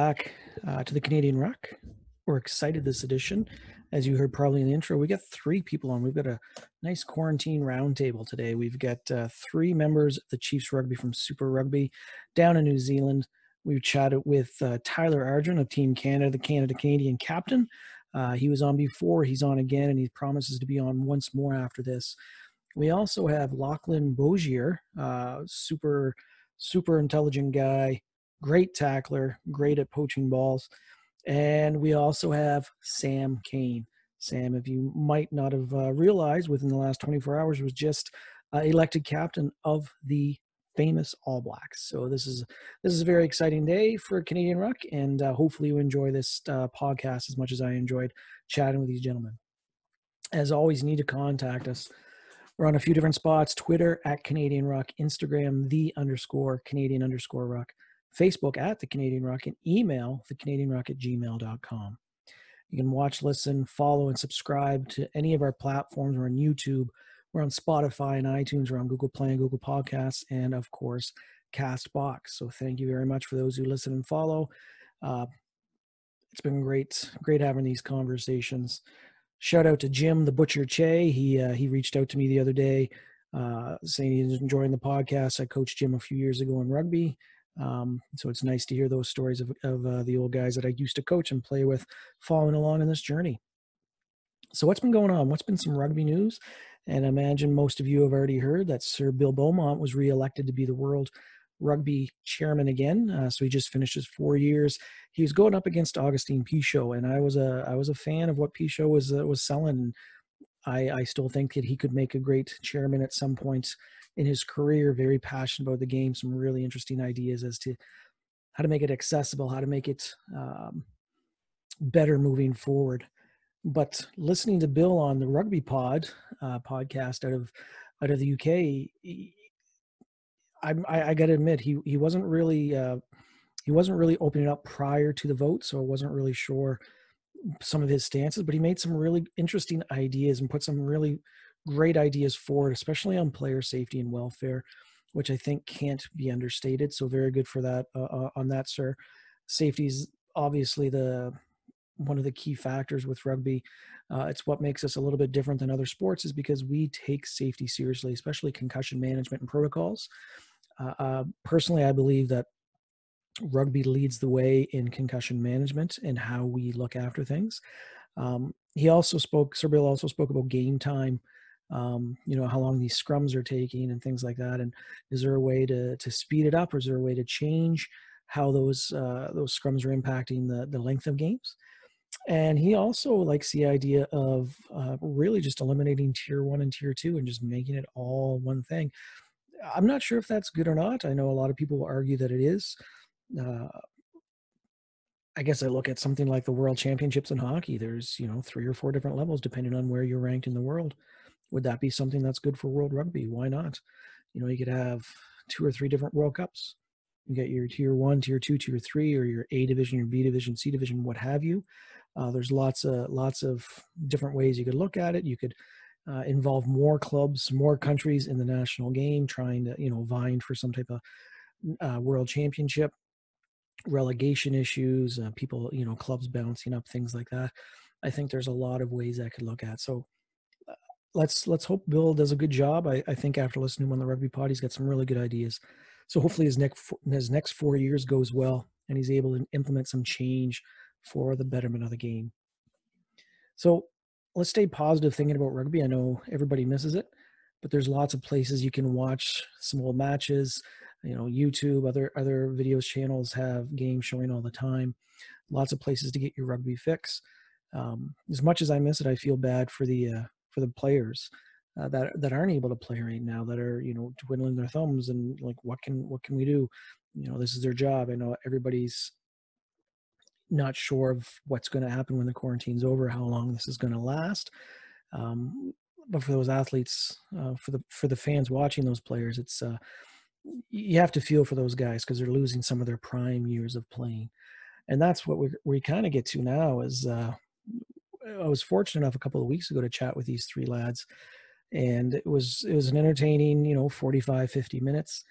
back uh, to the Canadian Ruck. We're excited this edition. As you heard probably in the intro, we got three people on. We've got a nice quarantine roundtable today. We've got uh, three members of the Chiefs Rugby from Super Rugby down in New Zealand. We've chatted with uh, Tyler Ardron of Team Canada, the Canada Canadian captain. Uh, he was on before, he's on again, and he promises to be on once more after this. We also have Lachlan Boshier, uh, super, super intelligent guy, great tackler, great at poaching balls. And we also have Sam Cane. Sam, if you might not have uh, realized within the last 24 hours, was just uh, elected captain of the famous All Blacks. So this is this is a very exciting day for Canadian Ruck, and uh, hopefully you enjoy this uh, podcast as much as I enjoyed chatting with these gentlemen. As always, need to contact us. We're on a few different spots: Twitter at Canadian Ruck, Instagram the underscore Canadian underscore Ruck. Facebook at The Canadian Rocket, email the Canadian Ruck at gmail.com. You can watch, listen, follow, and subscribe to any of our platforms. We're on YouTube, we're on Spotify and iTunes, we're on Google Play and Google Podcasts, and of course, Castbox. So thank you very much for those who listen and follow. Uh, it's been great, great having these conversations. Shout out to Jim the Butcher Che. He uh, he reached out to me the other day, uh, saying he's enjoying the podcast. I coached Jim a few years ago in rugby. Um, so it's nice to hear those stories of, of uh, the old guys that I used to coach and play with following along in this journey. So what's been going on? What's been some rugby news? And I imagine most of you have already heard that Sir Bill Beaumont was re-elected to be the world rugby chairman again. Uh, so he just finished his four years. He was going up against Augustine Pichot, and I was a I was a fan of what Pichot was uh, was selling. I I still think that he could make a great chairman at some point in his career, very passionate about the game, some really interesting ideas as to how to make it accessible, how to make it um, better moving forward. But listening to Bill on the Rugby Pod uh, podcast out of out of the UK, he, I, I, I got to admit he he wasn't really uh, he wasn't really opening up prior to the vote, so I wasn't really sure some of his stances. But he made some really interesting ideas and put some really great ideas forward, especially on player safety and welfare, which I think can't be understated. So very good for that uh, uh on that, sir. Safety is obviously the one of the key factors with rugby. Uh, it's what makes us a little bit different than other sports is because we take safety seriously, especially concussion management and protocols. Uh, uh, personally, I believe that rugby leads the way in concussion management and how we look after things. Um, he also spoke, Sir Bill also spoke about game time um, you know how long these scrums are taking and things like that and is there a way to to speed it up? Or is there a way to change how those uh, those scrums are impacting the the length of games? And he also likes the idea of uh, really just eliminating tier one and tier two and just making it all one thing. I'm not sure if that's good or not. I know a lot of people will argue that it is. Uh, I guess I look at something like the World Championships in hockey. There's, you know, three or four different levels depending on where you're ranked in the world would that be something that's good for world rugby? Why not? You know you could have two or three different world cups. You get your tier one tier two tier three or your a division your b division c division what have you. Uh, there's lots of lots of different ways you could look at it. You could uh, involve more clubs more countries in the national game trying to you know vying for some type of uh, world championship. Relegation issues uh, people you know clubs bouncing up things like that. I think there's a lot of ways i could look at. So let's let's hope Bill does a good job. I, I think after listening to him on the rugby pod, he's got some really good ideas. So hopefully his next his next four years goes well, and he's able to implement some change for the betterment of the game. So let's stay positive thinking about rugby. I know everybody misses it, but there's lots of places you can watch some old matches. You know, YouTube, other other videos channels have games showing all the time. lots of places to get your rugby fix. Um, as much as I miss it, I feel bad for the uh, for the players uh, that that aren't able to play right now, that are you know twiddling their thumbs and like, what can what can we do? You know, this is their job. I know everybody's not sure of what's going to happen when the quarantine's over, how long this is going to last. Um, but for those athletes, uh, for the for the fans watching those players, it's uh, you have to feel for those guys because they're losing some of their prime years of playing, and that's what we we kind of get to now. Is uh, I was fortunate enough a couple of weeks ago to chat with these three lads, and it was it was an entertaining, you know, 45, 50 minutes,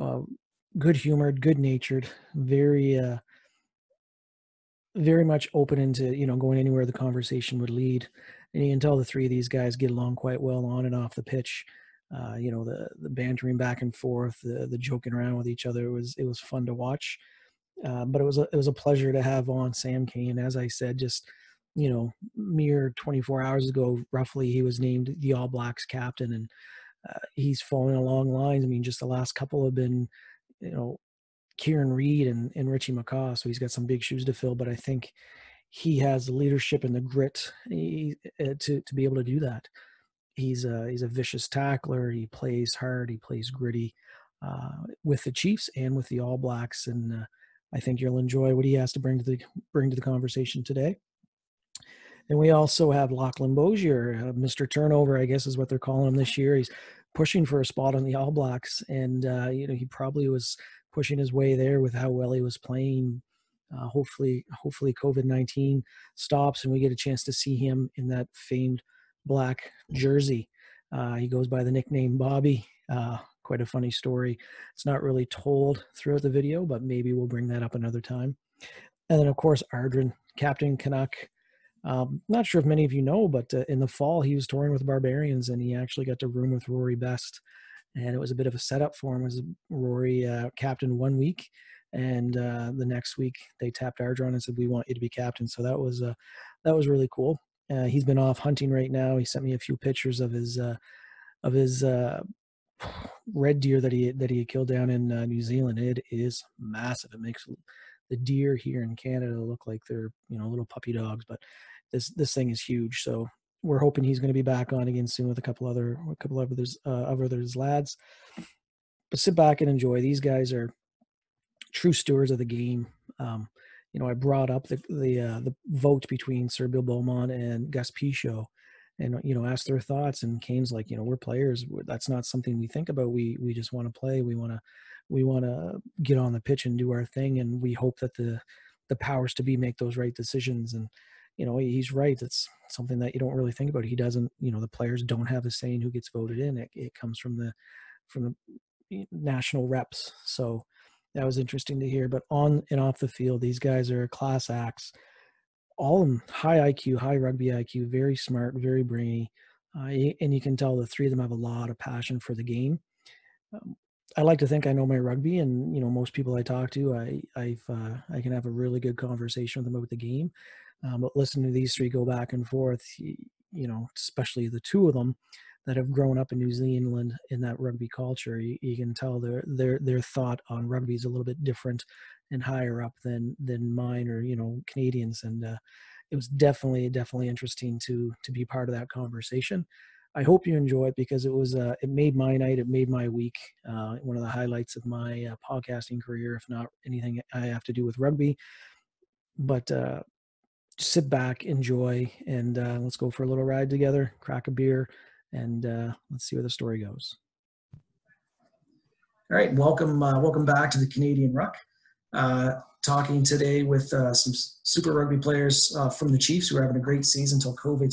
uh, good humored, good natured, very uh, very much open into you know going anywhere the conversation would lead and you can tell the three of these guys get along quite well on and off the pitch uh, you know the the bantering back and forth the the joking around with each other it was it was fun to watch uh, but it was a, it was a pleasure to have on Sam Cane. as I said just you know mere 24 hours ago roughly he was named the All Blacks captain and uh, he's following along lines I mean just the last couple have been you know Kieran Read and, and Richie McCaw, so he's got some big shoes to fill. But I think he has the leadership and the grit he, uh, to to be able to do that. He's a he's a vicious tackler. He plays hard. He plays gritty uh, with the Chiefs and with the All Blacks, and uh, I think you'll enjoy what he has to bring to the bring to the conversation today. And we also have Lachlan Boshier, uh, Mr. Turnover, I guess is what they're calling him this year. He's pushing for a spot on the All Blacks, and uh, you know he probably was pushing his way there with how well he was playing. Uh, hopefully, hopefully COVID nineteen stops and we get a chance to see him in that famed black jersey. Uh, he goes by the nickname Bobby. Uh, quite a funny story. It's not really told throughout the video, but maybe we'll bring that up another time. And then, of course, Ardron, Captain Canuck. Um, not sure if many of you know, but uh, in the fall he was touring with Barbarians, and he actually got to room with Rory Best and it was a bit of a setup for him. As Rory uh, captain one week, and uh, the next week they tapped Ardron and said, "We want you to be captain." So that was uh, that was really cool. Uh, he's been off hunting right now. He sent me a few pictures of his uh, of his uh, red deer that he that he killed down in New Zealand. It is massive. It makes the deer here in Canada look like they're you know little puppy dogs, but this this thing is huge. So we're hoping he's going to be back on again soon with a couple other a couple of others uh, of others lads. But sit back and enjoy. These guys are true stewards of the game. Um, you know, I brought up the the uh, the vote between Sir Bill Beaumont and Gus Pichot, and you know, asked their thoughts. And Cane's like, you know, we're players. That's not something we think about. We we just want to play. We want to we want to get on the pitch and do our thing. And we hope that the the powers to be make those right decisions. And you know, he's right. It's something that you don't really think about. He doesn't, you know, the players don't have a say in who gets voted in. It, it comes from the from the national reps. So that was interesting to hear. But on and off the field, these guys are class acts. All of them high IQ, high rugby IQ, very smart, very brainy, uh, and you can tell the three of them have a lot of passion for the game. Um, I like to think I know my rugby, and you know most people I talk to, I I've uh, I can have a really good conversation with them about the game. Um, but listening to these three go back and forth, you, know, especially the two of them that have grown up in New Zealand in that rugby culture, you, you can tell their their their thought on rugby is a little bit different and higher up than than mine or you know Canadians. And uh, it was definitely definitely interesting to to be part of that conversation. I hope you enjoy it because it was uh, it made my night, it made my week. Uh, one of the highlights of my uh, podcasting career, if not anything I have to do with rugby. But uh, sit back, enjoy, and uh, let's go for a little ride together, crack a beer, and uh, let's see where the story goes. All right, welcome, uh, welcome back to the Canadian Ruck. Uh, talking today with uh, some Super Rugby players uh, from the Chiefs who are having a great season until COVID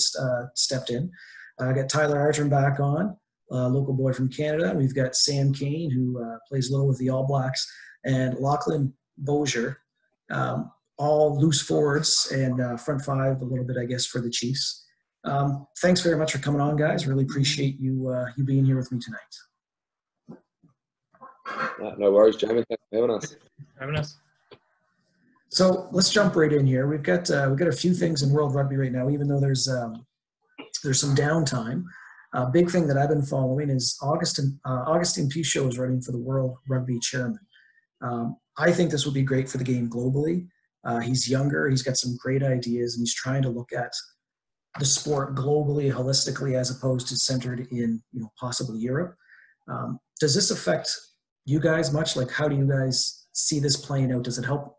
stepped in. I got Tyler Ardron back on, local boy from Canada. We've got Sam Cane who plays little with the All Blacks, and Lachlan Boshier. Um, all loose forwards and uh, front five a little bit, I guess, for the Chiefs. Um, thanks very much for coming on, guys. Really appreciate you uh, you being here with me tonight. Yeah, no worries, Jamie. Thanks for having us. Having us. So let's jump right in here. We've got uh, we've got a few things in World Rugby right now, even though there's um, there's some downtime. A big thing that I've been following is Augustin uh, Augustin Pichot is running for the World Rugby Chairman. Um, I think this will be great for the game globally. Uh, he's younger. He's got some great ideas, and he's trying to look at the sport globally, holistically, as opposed to centered in you know possibly Europe. Um, does this affect you guys much? Like, how do you guys see this playing out? Does it help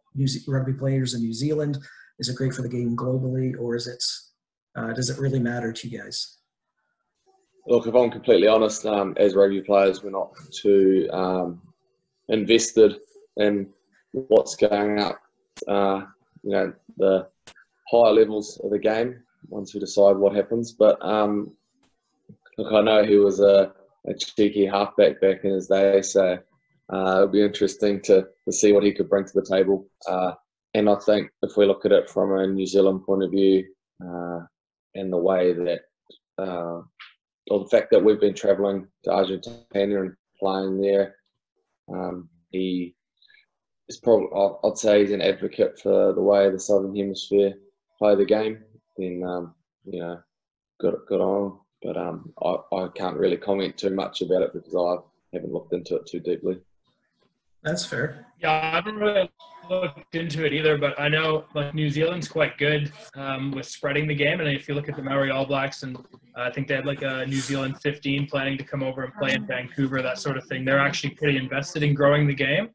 rugby players in New Zealand? Is it great for the game globally, or is it uh, does it really matter to you guys? Look, if I'm completely honest, um, as rugby players, we're not too um, invested in what's going up. Uh, you know, the higher levels of the game once we decide what happens. But um, look, I know he was a, a, cheeky halfback back in his day, so uh, it'll be interesting to, to see what he could bring to the table. Uh, and I think if we look at it from a New Zealand point of view, uh, and the way that, uh, or the fact that we've been travelling to Argentina and playing there, um, he is probably, I'd say, he's an advocate for the way the Southern Hemisphere play the game. Then, um, you know, good, good on. But um, I, I can't really comment too much about it because I haven't looked into it too deeply. That's fair. Yeah, I haven't really looked into it either, but I know like New Zealand's quite good um, with spreading the game. And if you look at the Maori All Blacks, and uh, I think they had like a New Zealand 15 planning to come over and play in Vancouver, that sort of thing. They're actually pretty invested in growing the game,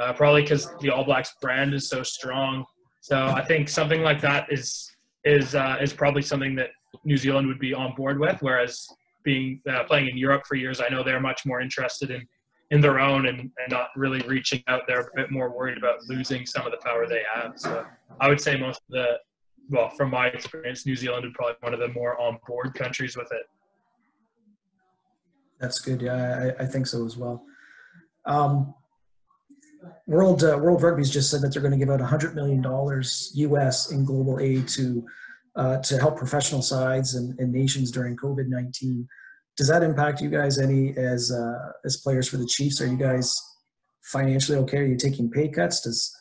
uh, probably because the All Blacks brand is so strong. So I think something like that is is uh, is probably something that New Zealand would be on board with. Whereas being uh, playing in Europe for years, I know they're much more interested in in their own and, and not really reaching out. They're a bit more worried about losing some of the power they have. So I would say most of the, well, from my experience, New Zealand would probably one of the more on board countries with it. That's good. Yeah, I, I think so as well. Um, World uh, World Rugby's just said that they're going to give out 100 million dollars U.S. in global aid to uh, to help professional sides and, and nations during COVID 19 does that impact you guys any as uh, as players for the Chiefs? Are you guys financially okay? Are you taking pay cuts? Does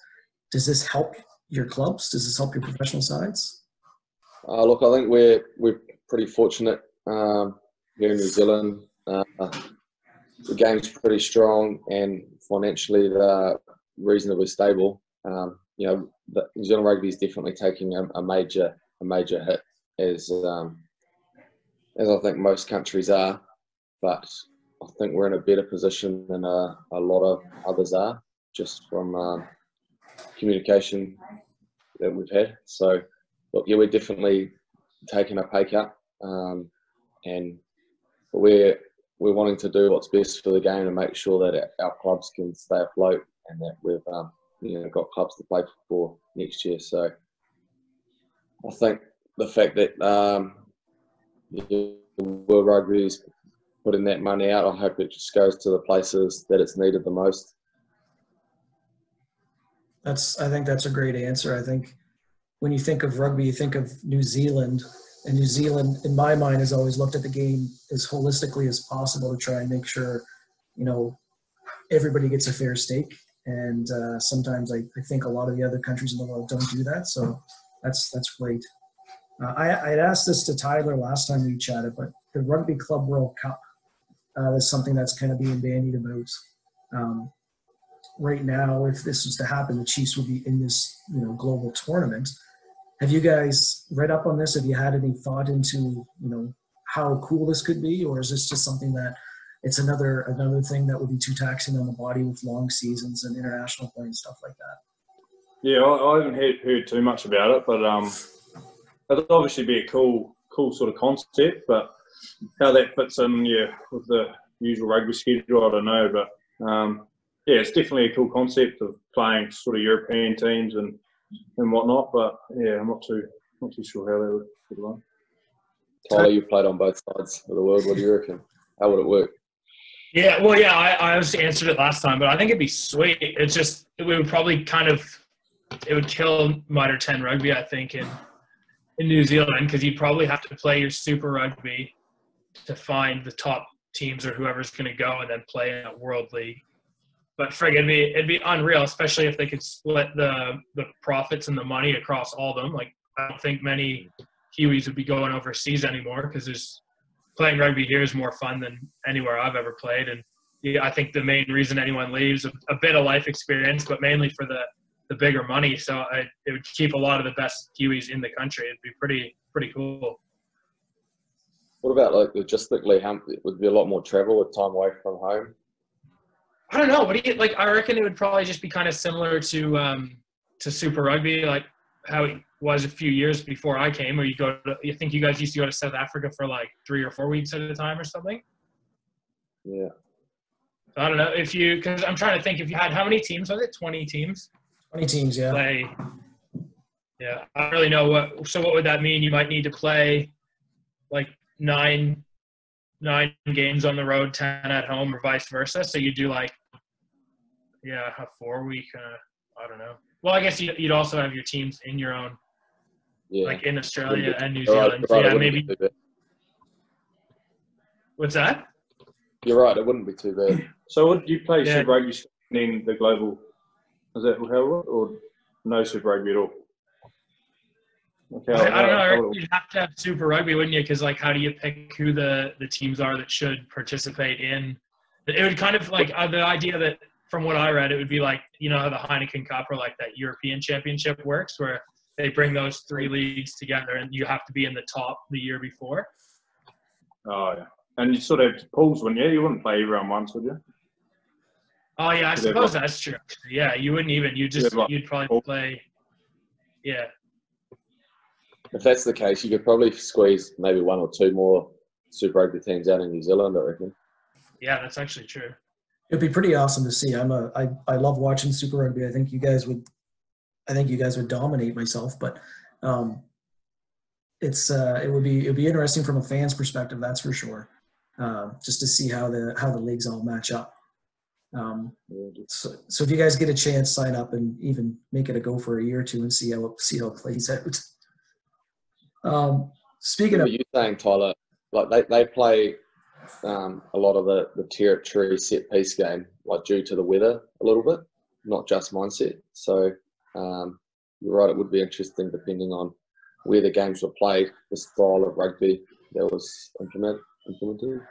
does this help your clubs? Does this help your professional sides? Uh, look, I think we're we're pretty fortunate um, here in New Zealand. Uh, the game's pretty strong, and financially reasonably stable. Um, you know, the New Zealand rugby is definitely taking a, a major a major hit as um, as I think most countries are. But I think we're in a better position than a, a lot of others are, just from um, communication that we've had. So, look, yeah, we're definitely taking a pay cut, um, and we're we're wanting to do what's best for the game and make sure that our clubs can stay afloat and that we've um, you know got clubs to play for next year. So, I think the fact that um, World Rugby is putting that money out. I hope it just goes to the places that it's needed the most. That's. I think that's a great answer. I think when you think of rugby, you think of New Zealand, and New Zealand, in my mind, has always looked at the game as holistically as possible to try and make sure, you know, everybody gets a fair stake. And uh, sometimes I, I think a lot of the other countries in the world don't do that. So that's that's great. Uh, I, I asked this to Tyler last time we chatted, but the Rugby Club World Cup uh, is something that's kind of being bandied about. Um, right now, if this was to happen, the Chiefs would be in this you know global tournament. Have you guys read up on this? Have you had any thought into you know how cool this could be, or is this just something that it's another another thing that would be too taxing on the body with long seasons and international play and stuff like that? Yeah, I, I haven't heard, heard too much about it, but um, it'd obviously be a cool, cool sort of concept, but how that fits in, yeah, with the usual rugby schedule, I don't know. But um, yeah, it's definitely a cool concept of playing sort of European teams and and whatnot. But yeah, I'm not too not too sure how that would, would run. Tyler, you played on both sides of the world. What do you reckon? How would it work? Yeah, well, yeah, I, I answered it last time, but I think it'd be sweet. It's just we would probably kind of it would kill Mitre 10 rugby, I think, and in New Zealand because you'd probably have to play your Super Rugby to find the top teams or whoever's going to go and then play in a World League. But frig, it'd be it'd be unreal, especially if they could split the the profits and the money across all of them. Like I don't think many Kiwis would be going overseas anymore because there's playing rugby here is more fun than anywhere I've ever played. And yeah, I think the main reason anyone leaves a, a bit of life experience, but mainly for the the bigger money. So I, it would keep a lot of the best Kiwis in the country. It'd be pretty pretty cool. What about like logistically? How it would be a lot more travel with time away from home? I don't know. What do you like? I reckon it would probably just be kind of similar to um, to Super Rugby, like how it was a few years before I came. Or you go to, you think you guys used to go to South Africa for like three or four weeks at a time or something. Yeah. I don't know if you because I'm trying to think if you had how many teams was it? Twenty teams. 20 teams, yeah. Play. Yeah, I don't really know what. So what would that mean? You might need to play like nine nine games on the road, ten at home, or vice versa. So you do like yeah, a four week. Uh, I don't know. Well, I guess you'd, you'd also have your teams in your own, Yeah. like in Australia and New You're right, Zealand. yeah, maybe. be too bad. What's that? You're right. It wouldn't be too bad. So would you play Yeah. Super Rugby in the global? Is that how it? Or no Super Rugby at all? Okay, I, I don't know. I reckon You'd have to have Super Rugby, wouldn't you? Because like, how do you pick who the the teams are that should participate in? It would kind of like uh, the idea that, from what I read, it would be like you know how the Heineken Cup or like that European Championship works, where they bring those three leagues together, and you have to be in the top the year before. Oh yeah, and you sort of have pools, wouldn't you? You wouldn't play everyone once, would you? Oh yeah, I Yeah, suppose that's true. Yeah, you wouldn't even. You just Yeah, like- you'd probably play. Yeah, If that's the case, you could probably squeeze maybe one or two more Super Rugby teams out in New Zealand. I reckon. yeah, that's actually true. It'd be pretty awesome to see. I'm a I, I love watching Super Rugby. I think you guys would I think you guys would dominate myself, but um it's uh it would be it would be interesting from a fan's perspective, that's for sure. Um, just to see how the how the leagues all match up. Um, so, so if you guys get a chance, sign up and even make it a go for a year or two and see how it, see how it plays out. Um, speaking What of you saying, Tyler? Like they, they play um, a lot of the, the territory set piece game, like due to the weather a little bit, not just mindset. So um, you're right, it would be interesting depending on where the games were played, the style of rugby that was implement, implemented.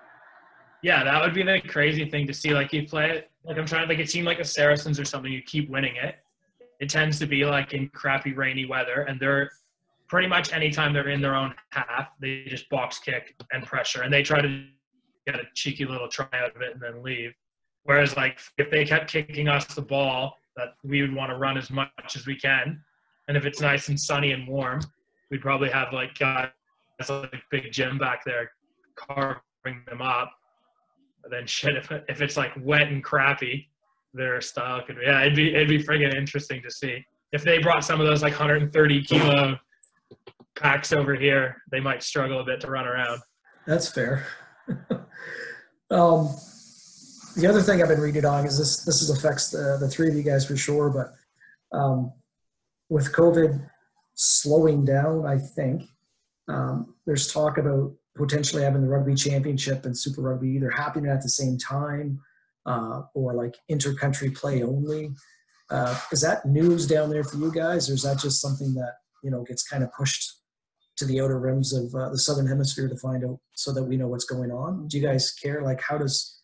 Yeah, that would be the crazy thing to see. Like you play it, like I'm trying, like it seemed like the Saracens or something. You keep winning it. It tends to be like in crappy rainy weather, and they're pretty much anytime they're in their own half, they just box kick and pressure, and they try to get a cheeky little try out of it and then leave. Whereas like if they kept kicking us the ball, that we would want to run as much as we can, and if it's nice and sunny and warm, we'd probably have like guys like big Jim back there carving them up. But then shit, if, if it's like wet and crappy, their style could be yeah, it'd be it'd be friggin' interesting to see. If they brought some of those like 130 kilo packs over here, they might struggle a bit to run around. That's fair. um, the other thing I've been reading on is this. This is affects the the three of you guys for sure, but um, with COVID slowing down, I think um, there's talk about potentially having the rugby championship and Super Rugby either happening at the same time uh, or like inter-country play only. Uh, is that news down there for you guys, or is that just something that you know gets kind of pushed to the outer rims of uh, the southern hemisphere to find out so that we know what's going on do you guys care like how does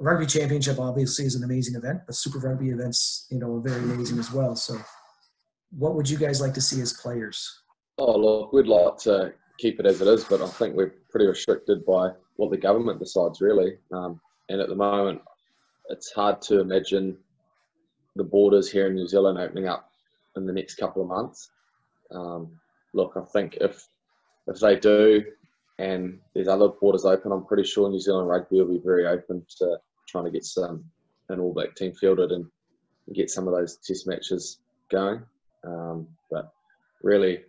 rugby championship obviously is an amazing event but super rugby events you know are very amazing as well so what would you guys like to see as players Oh, look, we'd like to keep it as it is, but I think we're pretty restricted by what the government decides, really. Um, and at the moment, it's hard to imagine the borders here in New Zealand opening up in the next couple of months. Um, look, I think if if they do, and there's other borders open, I'm pretty sure New Zealand rugby will be very open to trying to get some an All Black team fielded and get some of those Test matches going. Um, but really,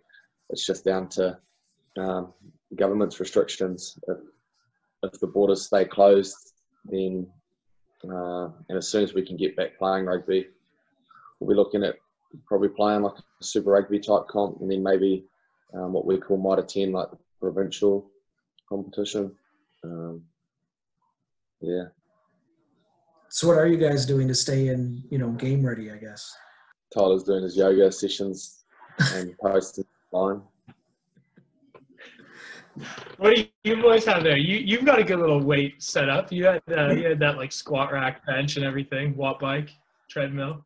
it's just down to um, government's restrictions. If, if the borders stay closed, then uh, and as soon as we can get back playing rugby, we'll be looking at probably playing like a Super Rugby type comp, and then maybe um, what we call Mitre 10, like the provincial competition. Um, yeah, so what are you guys doing to stay in you know game ready i guess Tyler's doing his yoga sessions and posting online. What do you, you boys have there? You you've got a good little weight set up. You had uh, you had that like squat rack bench and everything, watt bike, treadmill.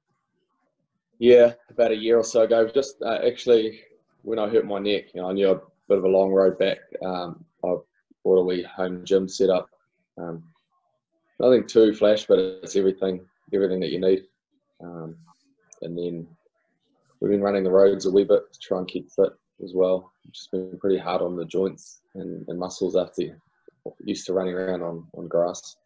Yeah, about a year or so ago. Just uh, actually, when I hurt my neck, you know, I knew a bit of a long road back. Um, I bought a wee home gym set up. Um, nothing too flash, but it's everything, everything that you need. Um, and then we've been running the roads a wee bit to try and keep fit as well. Just been pretty hard on the joints and, and muscles after used to running around on, on grass.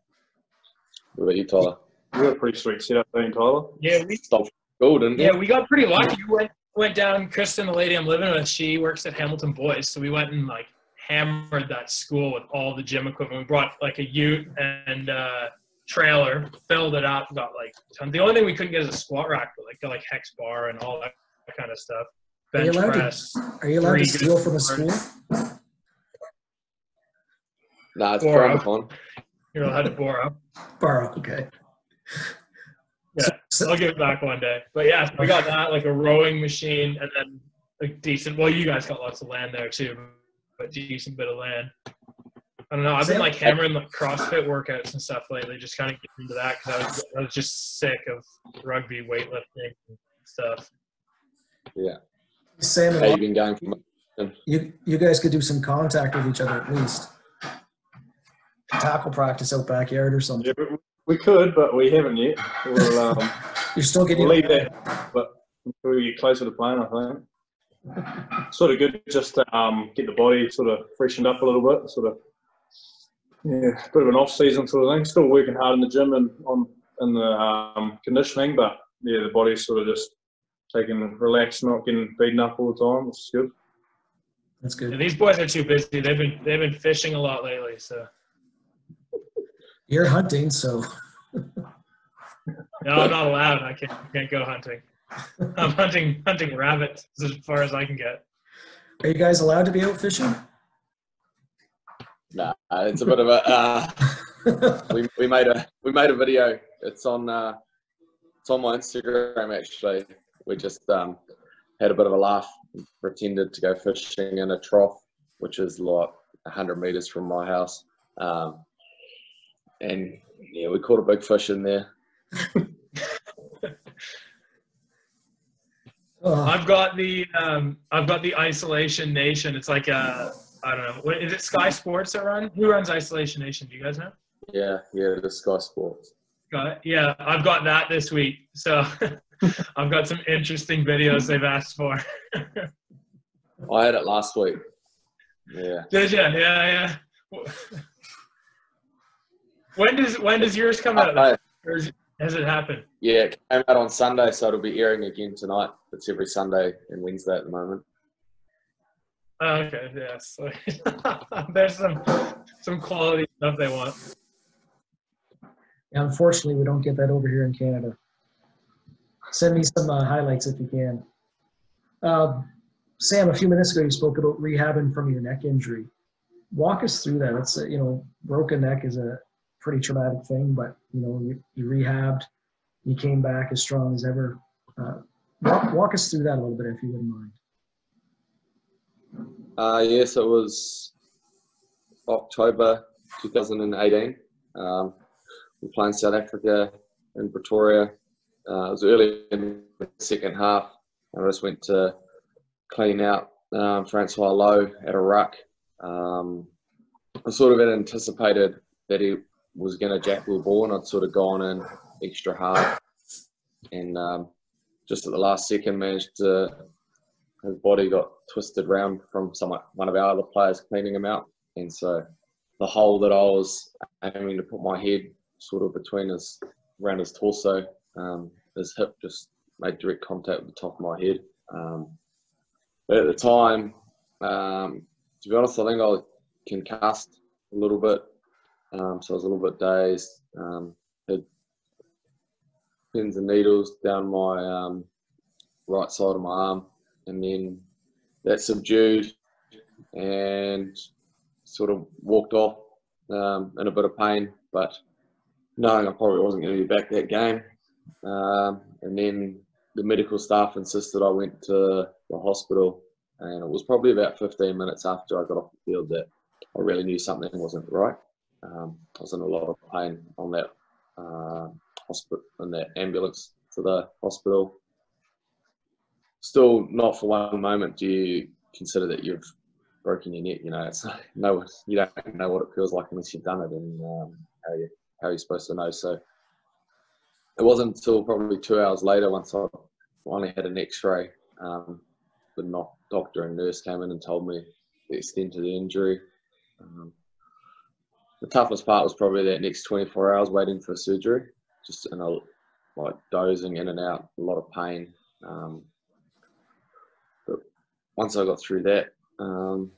What about you, Tyler? You got a pretty sweet setup, there, Tyler. Yeah, we Stopped cool, didn't yeah we got pretty lucky. We went went down. Kristen, the lady I'm living with, she works at Hamilton Boys, so we went and like hammered that school with all the gym equipment. We brought like a Ute and uh, trailer, filled it up, got like ton. The only thing we couldn't get is a squat rack, but like got like hex bar and all that kind of stuff. Are you Bench allowed to- Are you allowed to steal from a school? Nah, it's Or frowned You're allowed to borrow. Borrow, okay. Yeah, I'll give it back one day. But yeah, we got that like a rowing machine and then like decent. Well, you guys got lots of land there too, but decent bit of land. I don't know. I've been like hammering like CrossFit workouts and stuff lately, just kind of getting into that because I was I was just sick of rugby weightlifting and stuff. Yeah. Sam, How you been going from you you guys could do some contact with each other at least. Tackle practice out backyard or something. Yeah, but we could, but we haven't yet. We'll, um, You're still getting. we'll leave that, but until we get closer to playing, I think. Sort of good just to um, get the body sort of freshened up a little bit. Sort of, yeah, bit of an off season sort of thing. Still working hard in the gym and on in the um, conditioning, but yeah, the body's sort of just taking relaxed, not getting beaten up all the time, which is good. That's And good. these boys are too busy. They've been they've been fishing a lot lately, so You're hunting, so no, I'm not allowed. I can't can't go hunting. I'm hunting hunting rabbits as far as I can get. are you guys allowed to be out fishing? Nah, it's a bit of a. Uh, we, we made a we made a video. It's on uh, it's on my Instagram actually. We just um, had a bit of a laugh. Pretended to go fishing in a trough, which is like hundred meters from my house, um, and yeah, we caught a big fish in there. Oh, I've got the um, I've got the Isolation Nation. It's like a I don't know. What, is it Sky Sports that run? Who runs Isolation Nation? Do you guys know? Yeah, yeah, the Sky Sports. Got it. Yeah, I've got that this week. So I've got some interesting videos they've asked for. I had it last week. Yeah, Did you? Yeah, yeah. When does when does yours come out? I- Or is, has it happened? yeah, it came out on Sunday, so it'll be airing again tonight. It's every Sunday and Wednesday at the moment. Oh, okay. Yes. There's some some quality stuff they want. yeah, unfortunately, we don't get that over here in Canada. Send me some uh, highlights if you can. Uh, Sam, a few minutes ago, you spoke about rehabbing from your neck injury. Walk us through that. It's a, you know, broken neck is a pretty traumatic thing, but you know, you, rehabbed, you came back as strong as ever. Uh, walk, walk us through that a little bit, if you wouldn't mind. Uh, yes, it was October 2018. Um, we played in South Africa in Pretoria. Uh, it was early in the second half. I just went to clean out um, Francois Louw at a ruck. Um, I sort of had anticipated that he was going to jackal the ball, and I'd sort of gone in extra hard. And um, just at the last second, managed to his body got twisted round from someone, one of our other players cleaning him out. And so the hole that I was aiming to put my head sort of between his, around his torso, um, his hip just made direct contact with the top of my head. Um, but at the time, um, to be honest, I think I was concussed a little bit. Um, so I was a little bit dazed. Um, had pins and needles down my um, right side of my arm and then that subdued and sort of walked off um, in a bit of pain, but knowing I probably wasn't going to be back that game. Um, and then the medical staff insisted I went to the hospital, and it was probably about 15 minutes after I got off the field that I really knew something wasn't right. Um, I was in a lot of pain on that uh, hospital, in that ambulance to the hospital still not for one moment do you consider that you've broken your neck. You know, it's no, you don't know what it feels like unless you've done it, and um, how you how you're supposed to know. So it wasn't until probably two hours later, once I finally had an X-ray, um, the doctor and nurse came in and told me the extent of the injury. Um, the toughest part was probably that next 24 hours waiting for surgery, just in a like dozing in and out, a lot of pain. Um, but once I got through that, um,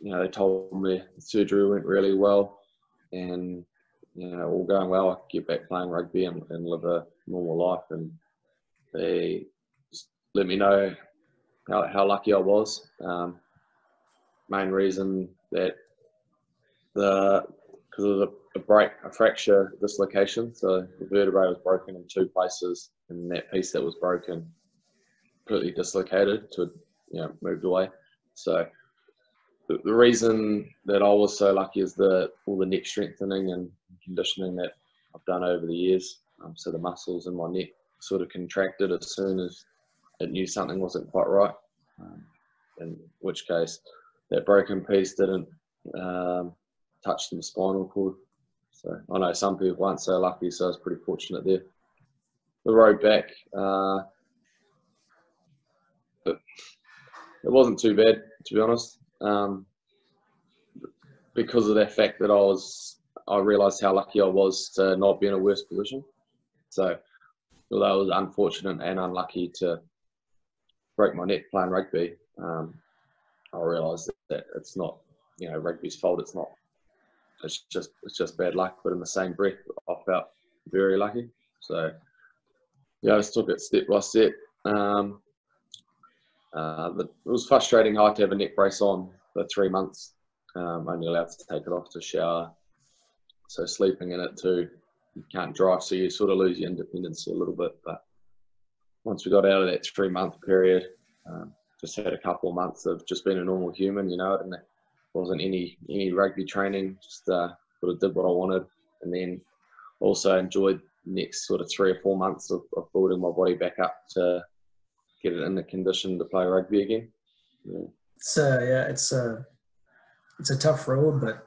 you know, they told me the surgery went really well, and you know, all going well, I could get back playing rugby and, and live a normal life. And they just let me know how, how lucky I was. Um, main reason that the because of the, a break, a fracture dislocation, so the vertebrae was broken in two places, and that piece that was broken completely dislocated to you know moved away. So the, the reason that I was so lucky is the all the neck strengthening and conditioning that I've done over the years. Um, so the muscles in my neck sort of contracted as soon as it knew something wasn't quite right. Um, in which case, that broken piece didn't um, touch the spinal cord. So I know some people aren't so lucky, so I was pretty fortunate there. The road back, uh, it wasn't too bad to be honest um, because of that fact that I was, I realised how lucky I was to not be in a worse position. So, although I was unfortunate and unlucky to break my neck playing rugby, um, I realised that it's not, you know, rugby's fault. It's not. It's just it's just bad luck. But in the same breath, I felt very lucky. So, yeah, I just took it step by step. Um, uh, it was frustrating. I had to have a neck brace on for three months. Um, only allowed to take it off to shower. So sleeping in it too. You can't drive, so you sort of lose your independence a little bit. But once we got out of that three month period, um, just had a couple of months of just being a normal human, you know, and there wasn't any any rugby training. Just uh, sort of did what I wanted, and then also enjoyed next sort of three or four months of, of building my body back up to get it in the condition to play rugby again. Yeah. It's uh, yeah, it's a it's a tough road, but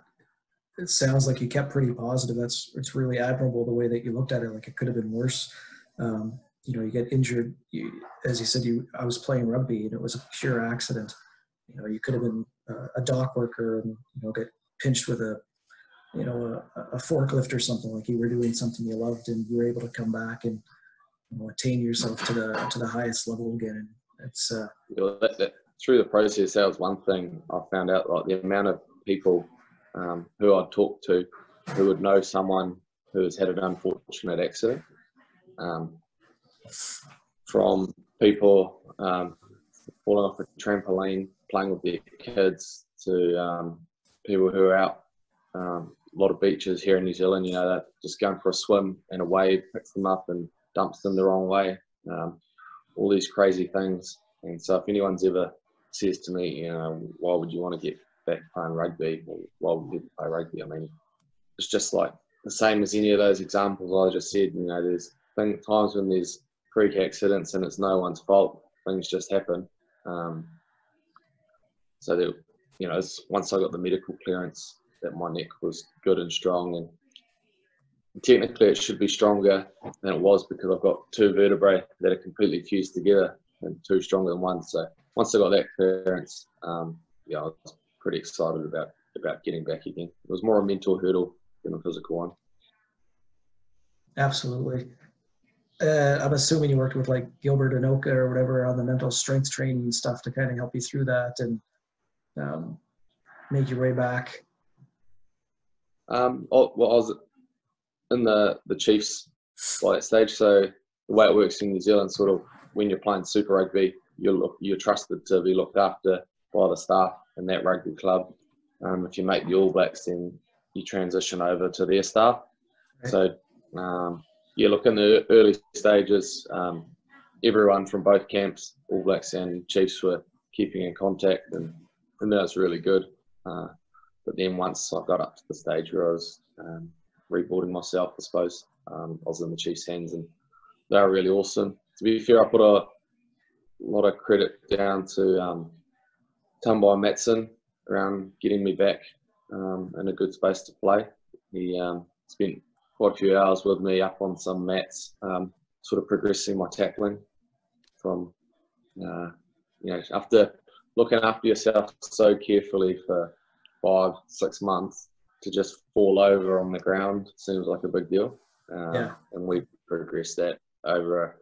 it sounds like you kept pretty positive. That's it's really admirable the way that you looked at it. Like it could have been worse. Um, you know, you get injured. You, as you said, you I was playing rugby and it was a pure accident. You know, you could have been a dock worker and you know get pinched with a you know a, a forklift or something. Like you were doing something you loved and you were able to come back and you know, attain yourself to the to the highest level again. And it's uh, you that, that, through the process, that was one thing I found out. Like the amount of people um, who I'd to who would know someone who has had an unfortunate accident. Um, from people um, falling off a trampoline, playing with their kids, to um, people who are out um, a lot of beaches here in New Zealand. You know, that just going for a swim and a wave picks them up and dumps them the wrong way. Um, all these crazy things. And so, if anyone's ever says to me, you know, why would you want to get back playing rugby? Or why would you play rugby? I mean, it's just like the same as any of those examples I just said. You know, there's things, times when there's freak accidents and it's no one's fault. Things just happen. Um, so that you know, once I got the medical clearance, that my neck was good and strong, and technically it should be stronger than it was because I've got two vertebrae that are completely fused together and two stronger than one. So once I got that clearance, um, yeah, I was pretty excited about about getting back again. It was more a mental hurdle than a physical one. Absolutely. Uh, I'm assuming you worked with like Gilbert Enoka or whatever on the mental strength training stuff to kind of help you through that and um, make your way back. Um, well, I was in the the Chiefs by that stage, so the way it works in New Zealand, sort of when you're playing Super Rugby, you're look, you're trusted to be looked after by the staff in that rugby club. Um, if you make the All Blacks, then you transition over to their staff. Right. So um, yeah, look in the early stages, um, everyone from both camps, All Blacks and Chiefs, were keeping in contact, and and that was really good. Uh, but then once I got up to the stage where I was um, rebuilding myself, I suppose um, I was in the Chiefs' hands, and they were really awesome. To be fair, I put a lot of credit down to um, Tumbai Matson around getting me back um, in a good space to play. He um, spent quite a few hours with me up on some mats, um, sort of progressing my tackling from, uh, you know, after looking after yourself so carefully for five, six months to just fall over on the ground seems like a big deal. Um, Yeah. And we progressed that over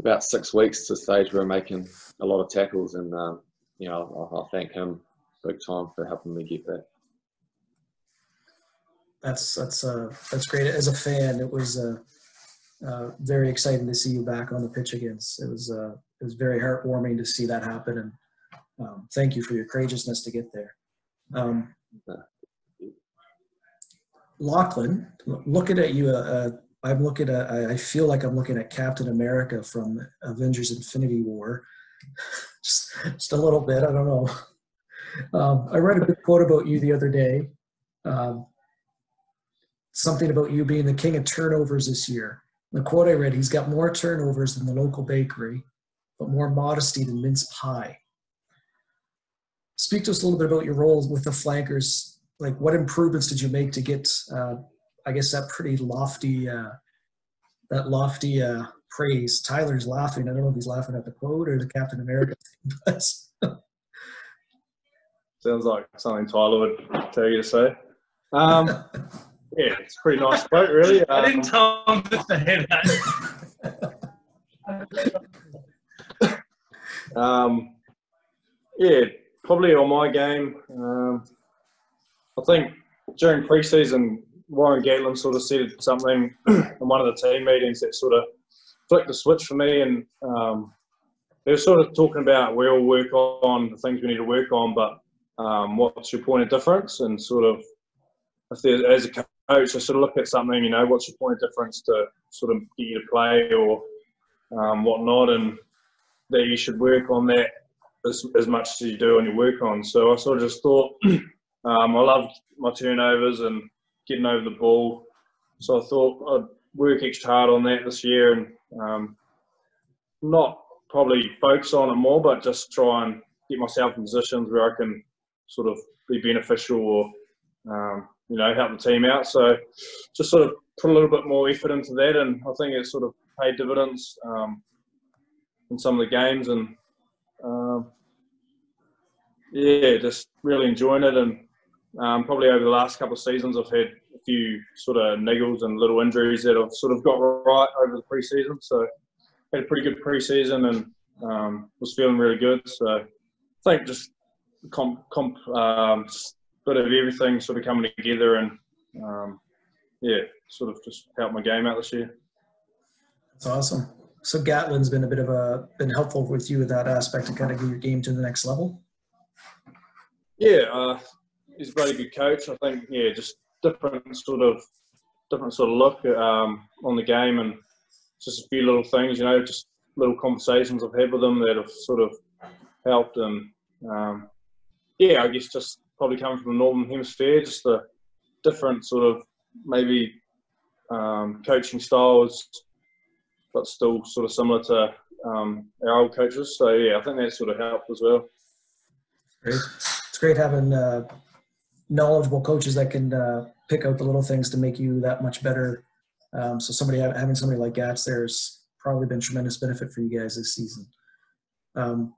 about six weeks to the stage where we're making a lot of tackles. And, um, you know, I'll, I'll thank him big time for helping me get there. That's that's uh, that's great. As a fan, it was uh, uh, very exciting to see you back on the pitch again. It was uh, it was very heartwarming to see that happen, and um, thank you for your courageousness to get there. Um, Lachlan, looking at you, uh, uh, I'm looking at. I feel like I'm looking at Captain America from Avengers: Infinity War. just, just a little bit. I don't know. Um, I read a good quote about you the other day. Um, something about you being the king of turnovers this year. The quote I read: "He's got more turnovers than the local bakery, but more modesty than mince pie." Speak to us a little bit about your roles with the flankers. Like, what improvements did you make to get, uh, I guess, that pretty lofty, uh, that lofty uh, praise? Tyler's laughing. I don't know if he's laughing at the quote or the Captain America thing, but Sounds like something Tyler would tell you to say. Um, yeah, it's a pretty nice quote, really. I Um, didn't tell him to say that. Um, yeah, probably on my game. Um, I think during preseason, Warren Gatland sort of said something in one of the team meetings that sort of flicked the switch for me. And um, they were sort of talking about we all work on the things we need to work on, but um, what's your point of difference? And sort of, if there's, as a coach, I sort of look at something, you know, what's your point of difference to sort of get you to play or um, whatnot, and that you should work on that as, as much as you do on your work on. So I sort of just thought um, I loved my turnovers and getting over the ball. So I thought I'd work extra hard on that this year and um, not probably focus on it more, but just try and get myself in positions where I can sort of be beneficial or um, you know help the team out. So just sort of put a little bit more effort into that, and I think it sort of paid dividends um, in some of the games, and um, yeah, just really enjoying it. And um, probably over the last couple of seasons, I've had a few sort of niggles and little injuries that I've sort of got right over the preseason. So had a pretty good preseason and um, was feeling really good. So I think just comp, comp um, bit of everything sort of coming together and um, yeah, sort of just helped my game out this year. That's awesome. So Gatland's been a bit of a been helpful with you with that aspect to kind of get your game to the next level. Yeah, uh, he's a very good coach. I think yeah, just different sort of different sort of look um, on the game and just a few little things, you know, just little conversations I've had with him that have sort of helped and um, yeah, I guess just probably coming from the northern hemisphere, just a different sort of maybe um, coaching styles, but still sort of similar to um, our old coaches. So yeah, I think that sort of helped as well. Great. It's great having uh, knowledgeable coaches that can uh, pick out the little things to make you that much better. Um, so somebody having somebody like Gats there has probably been tremendous benefit for you guys this season. Um,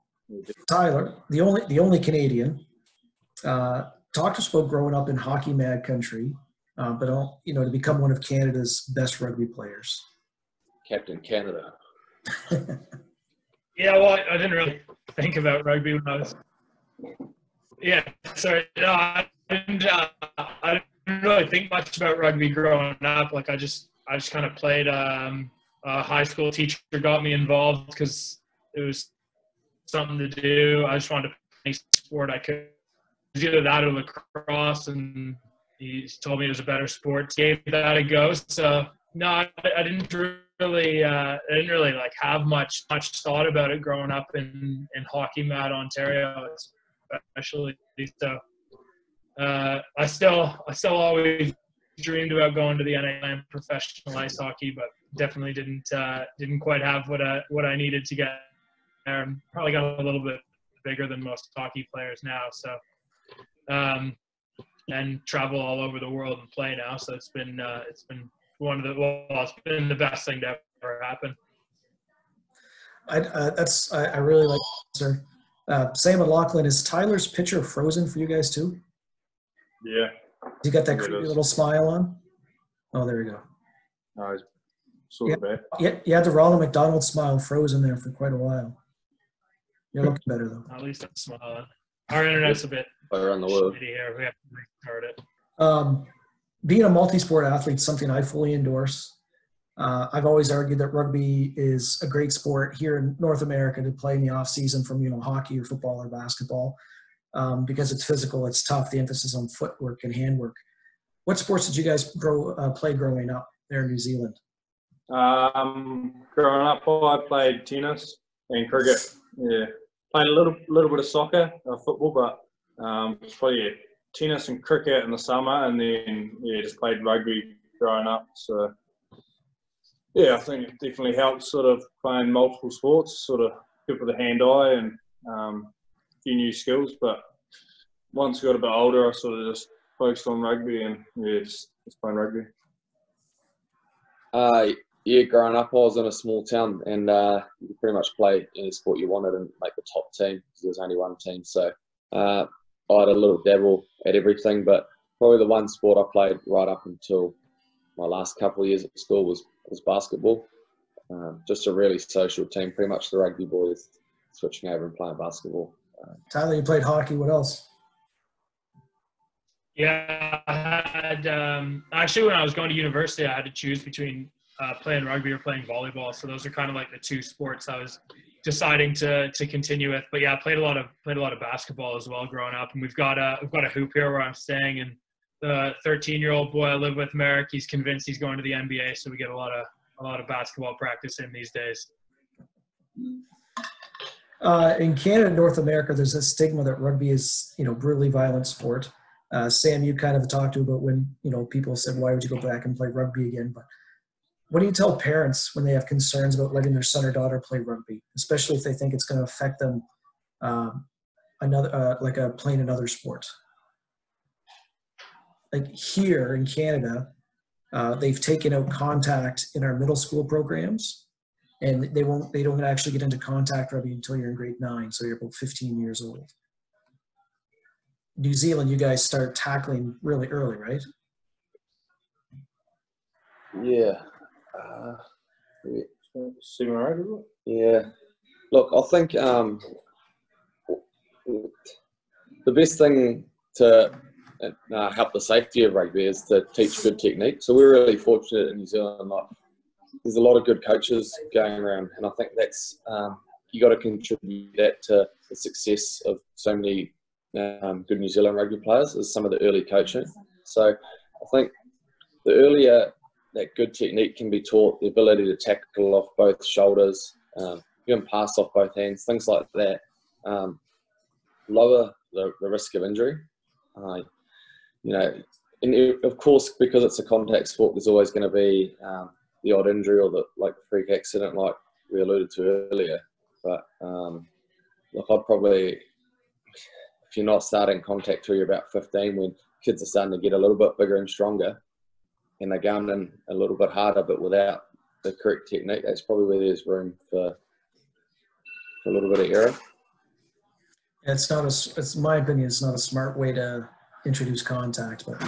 Tyler, the only the only Canadian, uh, talk to us about growing up in hockey mad country, uh, but all, you know to become one of Canada's best rugby players. Captain Canada. Yeah, well, I, didn't really think about rugby when I was. Yeah, sorry. No, I didn't. Uh, I didn't really think much about rugby growing up. Like I just, I just kind of played. Um, a high school teacher got me involved because it was something to do. I just wanted to play sport I could. It either that or lacrosse, and he told me it was a better sport. Gave that a go. So no, I, I didn't really, uh, I didn't really like have much much thought about it growing up in in hockey mad Ontario, especially. So uh, I still I still always dreamed about going to the NHL professional ice hockey, but definitely didn't uh, didn't quite have what I what I needed to get and probably got a little bit bigger than most hockey players now. So, um, and travel all over the world and play now. So it's been uh, it's been one of the well, it's been the best thing to ever happen. I, uh, that's I, I really like the answer. Uh, Sam and Lachlan, is Tyler's picture frozen for you guys too? Yeah. You got that creepy little smile on? Oh, there we go. No, it's sort of bad. Yeah, you had the Ronald McDonald smile frozen there for quite a while. You're looking better though. At least I'm smiling. Our internet's a bit around the world. here. We have to restart it. Um, being a multi-sport athlete is something I fully endorse. Uh, I've always argued that rugby is a great sport here in North America to play in the off season from you know hockey or football or basketball um, because it's physical, it's tough. The emphasis on footwork and handwork. What sports did you guys grow uh, play growing up there in New Zealand? Um, growing up, I played tennis and cricket. Yeah, played a little little bit of soccer, uh, football, but um, it's probably tennis and cricket in the summer, and then yeah, just played rugby growing up. So yeah, I think it definitely helps sort of playing multiple sports, sort of good for the hand-eye and um, a few new skills. But once I got a bit older, I sort of just focused on rugby and yeah, just, just playing rugby. Uh, yeah, growing up, I was in a small town, and uh, you pretty much play any sport you wanted and make the top team because there was only one team. So uh, I had a little dabble at everything, but probably the one sport I played right up until my last couple of years at school was was basketball. Um, just a really social team. Pretty much the rugby boys switching over and playing basketball. Tyler, you played hockey. What else? Yeah, I had um, actually when I was going to university, I had to choose between uh, playing rugby or playing volleyball. So those are kind of like the two sports I was deciding to to continue with. But yeah, I played a lot of played a lot of basketball as well growing up, and we've got a we've got a hoop here where I'm staying, and the 13 year old boy I live with, Merrick, he's convinced he's going to the NBA, so we get a lot of a lot of basketball practice in these days. Uh, in Canada and North America, there's a stigma that rugby is, you know, brutally violent sport. Uh, Sam, you kind of talked to about when, you know, people said, why would you go back and play rugby again? But what do you tell parents when they have concerns about letting their son or daughter play rugby, especially if they think it's going to affect them um, another, uh, like a playing another sport? Like here in Canada, uh, they've taken out contact in our middle school programs and they won't they don't actually get into contact rugby until you're in grade nine so you're about 15 years old new zealand you guys start tackling really early right Yeah. Uh? Yeah. Look, I think um, the best thing to uh, help the safety of rugby is to teach good technique. So we're really fortunate in New Zealand. Like, there's a lot of good coaches going around, and I think that's um, you got to contribute that to the success of so many um, good New Zealand rugby players is some of the early coaching. So I think the earlier that good technique can be taught, the ability to tackle off both shoulders, um, you can pass off both hands, things like that, um, lower the, the risk of injury. Uh, you know, and of course, because it's a contact sport, there's always going to be um, the odd injury or the like freak accident, like we alluded to earlier. But um, look, I'd probably, if you're not starting contact till you're about 15, when kids are starting to get a little bit bigger and stronger, and they're going in a little bit harder, but without the correct technique, that's probably where there's room for, for a little bit of error. it's not a it's my opinion it's not a smart way to introduce contact but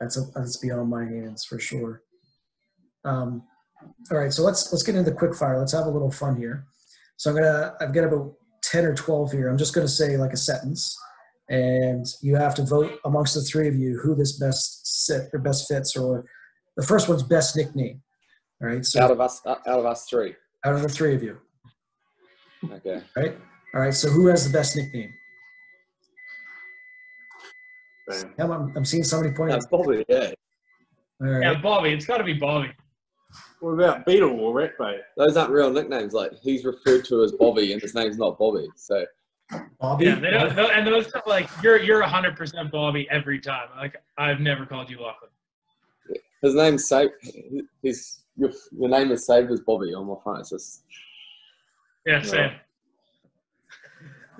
that's a, that's beyond my hands for sure. Um, all right so let's let's get into the quick fire. Let's have a little fun here. So i'm gonna i've got about 10 or 12 here. I'm just gonna say like a sentence and you have to vote amongst the three of you who this best sit or best fits or the first one's best nickname all right so Out of us, uh, out of us three. out of the three of you Okay. right all right so who has the best nickname Bam. Yeah, I'm, I'm seeing somebody pointing That's Bobby. Yeah. All right. Yeah, Bobby. It's got to be Bobby. What about Beetle or Rat Bait? Those aren't real nicknames. Like he's referred to as Bobby, and his name's not Bobby. So Bobby. Yeah, they don't, tho- and those are like you're you're 100 percent Bobby every time. Like I've never called you Lachlan. his name's saved. His your, your name is saved as Bobby on my phone. It's just Yeah, same.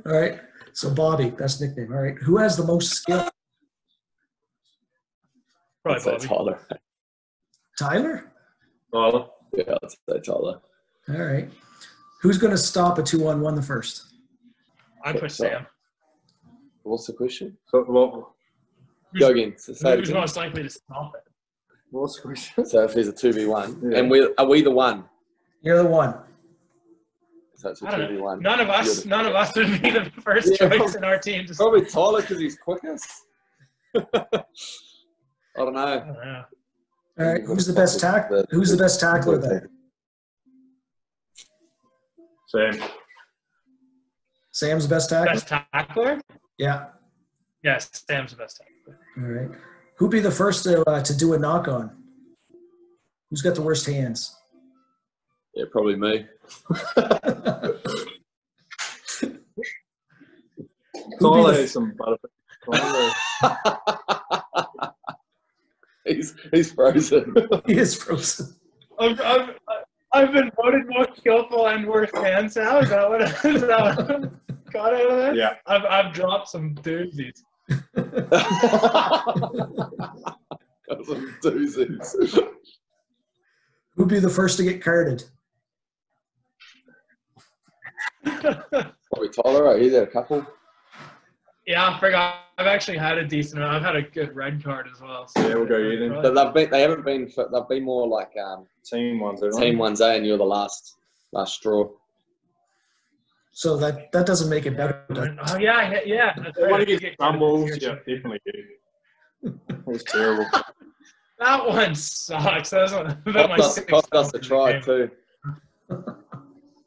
All right. So Bobby, best nickname. All right. Who has the most skill? Probably I'd say Bobby. Tyler. Tyler. Tyler. Yeah, I'd say Tyler. All right. Who's going to stop a two-on-one the first? I put Sam. What's the question? So, what, Go again. So, say Who's most likely to stop it? what's the question? So if he's a two v one, Yeah. and we are we the one? You're the one. So it's a I two v one. None of us, none of us would be the first Yeah, choice in our team. To stop. Probably Tyler because he's quickest. I don't know. I don't know. All right. Who's the best tackler? Who's the best tackler then? Sam. Sam's the best tackler. Best tackler? Yeah. Yes, Sam's the best tackler. All right. Who'd be the first to uh, to do a knock on? Who's got the worst hands? Yeah, probably me. Who'd Tyler be the, some butterfly. he's he's frozen. he is frozen. I've, I've, I've been voted most skillful and worst hands now. Is that what, is that what I got out of that? Yeah. I've, I've dropped some doozies. Some doozies. Who'd be the first to get carded? Probably Tyler. Right? He's had a couple. yeah, I forgot. I've actually had a decent amount. I've had a good red card as well. So Yeah, we'll go you then. But they've been, they haven't been. They've been more like um, Team ones. team ones A, and you're the last last straw. So that that doesn't make it better. Oh yeah, yeah, yeah. That's When right. he gets stumbles, yeah, definitely do. That's terrible. That one sucks. That was about my Cost us, sixth cost us a time in the try game. too.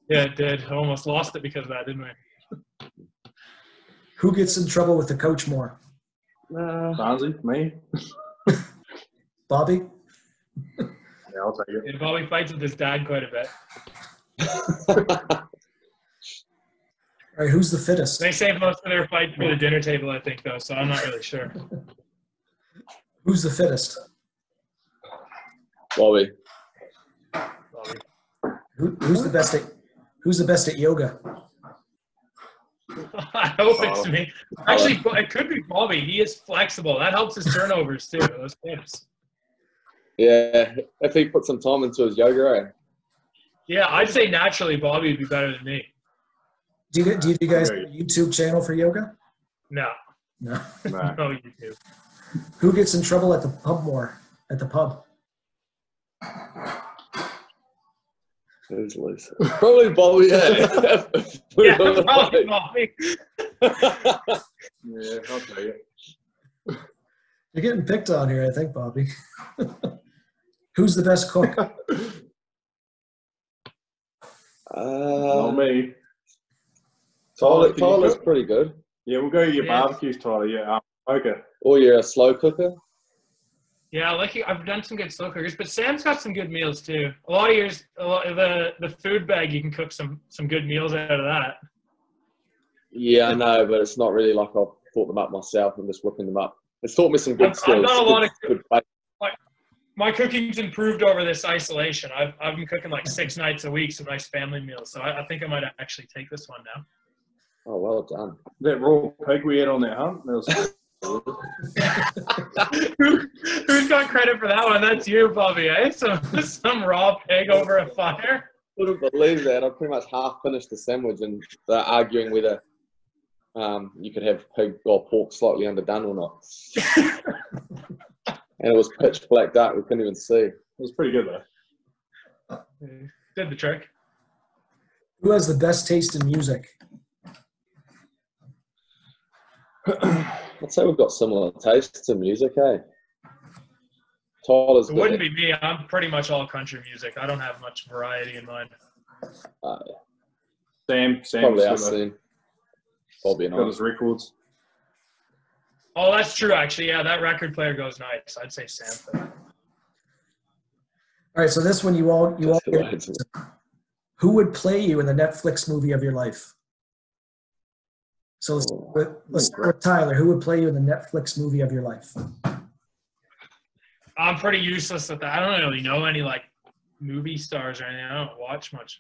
Yeah, it did. I Almost lost it because of that, didn't we? Who gets in trouble with the coach more? Uh, Barnsley, me? Bobby. Yeah, I'll take it. Yeah, Bobby fights with his dad quite a bit. All right. Who's the fittest? They save most of their fights for the dinner table, I think, though. So I'm not really sure. Who's the fittest? Bobby. Bobby. Who, who's the best at Who's the best at yoga? I hope it's me. Actually, it could be Bobby. He is flexible. That helps his turnovers too. Those hips. Yeah, if he put some time into his yoga, eh? Yeah, I'd say naturally Bobby would be better than me. Do you, do you guys have a YouTube channel for yoga? No, No. No. no, you. Who gets in trouble at the pub more? At the pub? Who's loose? Probably Bobby. Yeah, Yeah, probably Bobby. Yeah, I'll tell you. You're getting picked on here, I think, Bobby. Who's the best cook? Not Uh, me. Tyler, Tyler, Tyler's cook? pretty good. Yeah, we'll go to your Yeah. barbecues, Tyler. Yeah, um, okay. Or you're a slow cooker. Yeah, like you- I've done some good slow cookers, but Sam's got some good meals too. A lot of yours, a lot, the the food bag, you can cook some some good meals out of that. Yeah, I know, but it's not really like I've thought them up myself. I'm just whipping them up. It's taught me some good I've- I've skills. done a lot good, of- good My cooking's improved over this isolation. I've I've been cooking like six nights a week, some nice family meals. So I, I think I might actually take this one now. Oh, well done. That raw pig we had on that hunt, that was Who, who's got credit for that one? That's you, Bobby. Eh? Some some raw pig over a fire. I Wouldn't believe that. I pretty much half finished the sandwich, and they're arguing whether um, you could have pig or pork slightly underdone or not. and it was pitch black dark. We couldn't even see. it was pretty good though. Did the trick. Who has the best taste in music? I'd say we've got similar tastes in music, eh? Tyler's It wouldn't be me. I'm pretty much all country music. I don't have much variety in mine. Uh, Sam, Sam, probably got us then. Bobby and I. his records. Oh, that's true. Actually, yeah, that record player goes nice. I'd say Sam. for that. All right, so this one you all you all Just who would play you in the Netflix movie of your life? So let's, Oh. with, let's start with Tyler. Who would play you in the Netflix movie of your life? I'm pretty useless at that. I don't really know any like movie stars or anything. I don't watch much.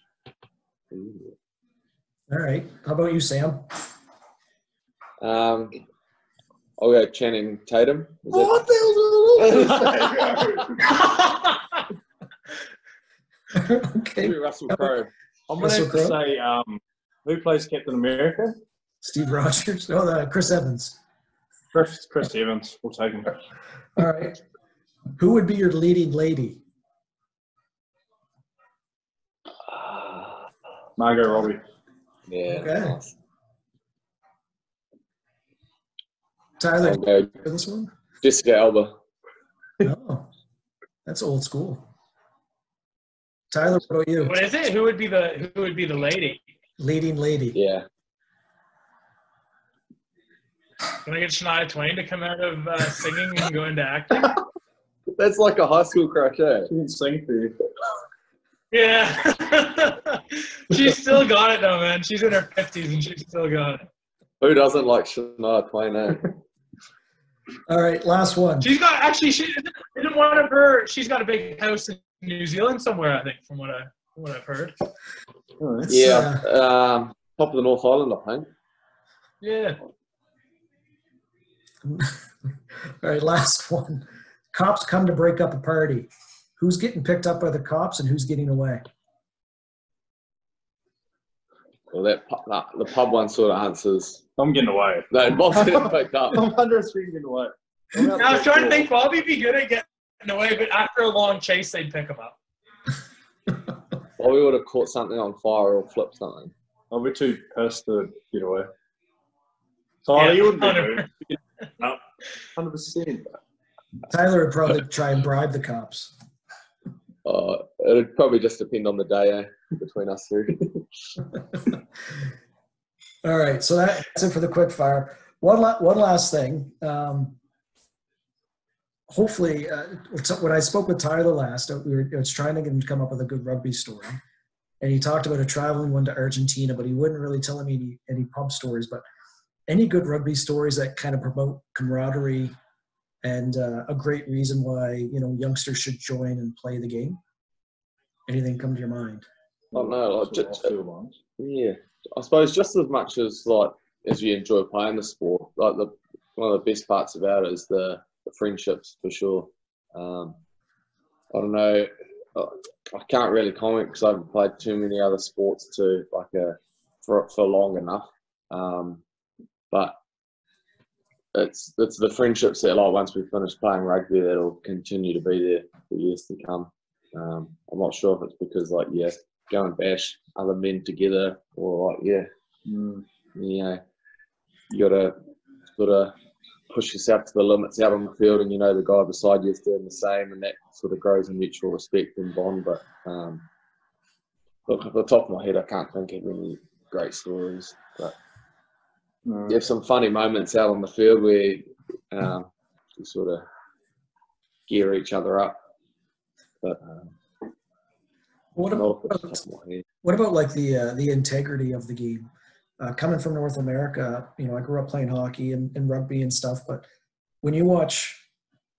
All right. How about you, Sam? Um, I'll go Channing Tatum. Is Oh, what it- the hell okay. Maybe Russell Crowe. I'm gonna Russell have to Crowe? say, um, who plays Captain America? Steve Rogers. Oh, uh, Chris Evans. Chris, Chris Evans. We'll take him. All right. Who would be your leading lady? Margot Robbie. Yeah. Okay. Tyler, I'll go for this one? Jessica Alba. No. That's old school. Tyler, what about you? what is it? Who would be the who would be the lady? Leading lady. Yeah. Can I get Shania Twain to come out of uh, singing and go into acting? That's like a high school crush, eh? She can sing for you. Yeah. she's still got it though, man. She's in her fifties and she's still got it. Who doesn't like Shania Twain, eh? All right, last one. She's got actually she isn't one of her. She's got a big house in New Zealand somewhere, I think, from what I from what I've heard. It's, Yeah. uh, Um, top of the North Island, I think. Yeah. all right, last one. Cops come to break up a party. Who's getting picked up by the cops and who's getting away? Well, that pu- nah, the pub one sort of answers. I'm getting away. No, Bob's getting picked up. I'm under three getting away. I was trying to think Bobby'd be good at getting away, but after a long chase, they'd pick him up. Bobby would have caught something on fire or flipped something. I'll be too pissed to get away. Tyler, Yeah, you wouldn't be 100%. moved. No, hundred percent. Tyler would probably try and bribe the cops. Uh, it'd probably just depend on the day eh, between us three. All right, so that's it for the quick fire. One, la- one last thing. Um, hopefully, uh, when I spoke with Tyler last, uh, we were I was trying to get him to come up with a good rugby story, and he talked about a traveling one to Argentina, but he wouldn't really tell me any, any pub stories. But any good rugby stories that kind of promote camaraderie and uh, a great reason why you know youngsters should join and play the game. Anything come to your mind? I don't know, like, just, yeah. I suppose just as much as like as you enjoy playing the sport, like the one of the best parts about it is the, the friendships for sure. Um, I don't know. uh, I can't really comment because I haven't played too many other sports to like a for for long enough. Um, but it's it's the friendships that like once we finish playing rugby that'll continue to be there for years to come. Um, I'm not sure if it's because like yeah, go and bash other men together or like yeah, Mm. you know, you gotta gotta push yourself to the limits out on the field, and you know the guy beside you is doing the same, and that sort of grows a mutual respect and bond. But um, look, off the top of my head, I can't think of any great stories. But You have some funny moments out on the field where um, you sort of gear each other up. But um, What about, off the top of my head. What about like the uh, the integrity of the game? Uh, coming from North America, you know, I grew up playing hockey and, and rugby and stuff, but when you watch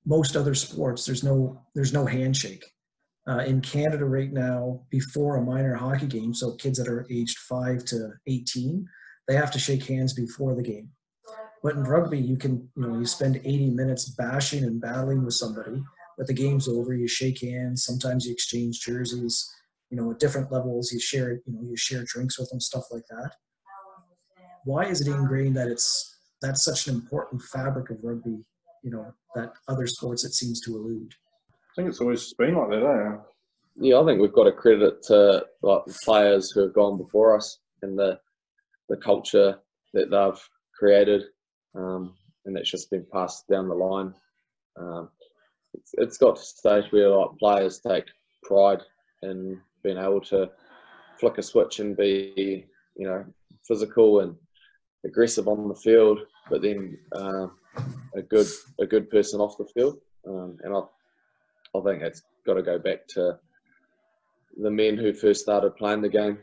most other sports, there's no there's no handshake. Uh, in Canada right now, before a minor hockey game, so kids that are aged five to 18, they have to shake hands before the game. But in rugby, you can, you know, you spend 80 minutes bashing and battling with somebody, but the game's over. You shake hands. Sometimes you exchange jerseys you know, at different levels, you share, you know, you share drinks with them, stuff like that. Why is it ingrained that it's that's such an important fabric of rugby, you know, that other sports it seems to elude? I think it's always been like that, eh? Yeah, I think we've got to credit it to like the players who have gone before us and the the culture that they've created, um, and that's just been passed down the line. Um, it's, it's got to stage where like players take pride in being able to flick a switch and be, you know, physical and aggressive on the field, but then uh, a good a good person off the field. Um, and I I think it's got to go back to the men who first started playing the game.